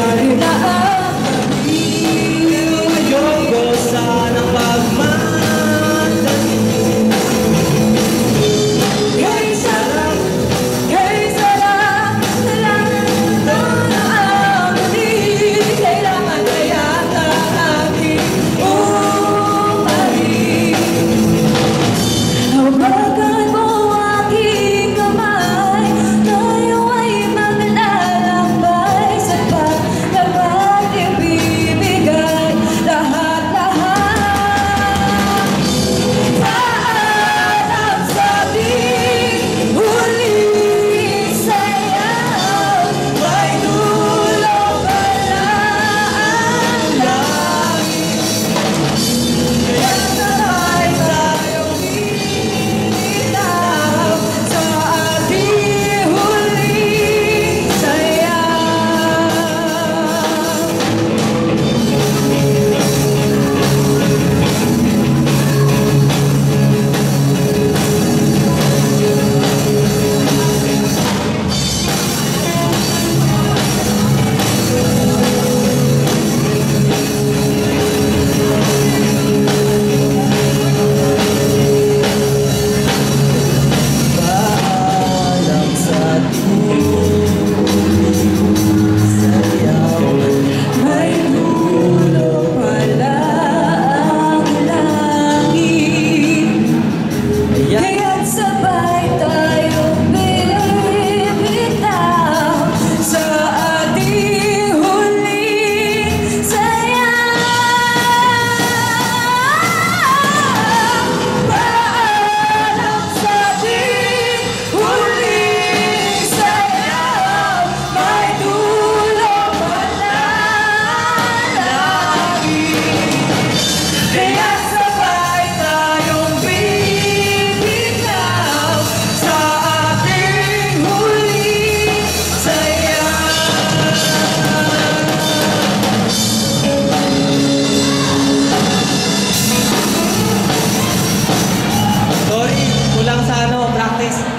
i love you. sano practice.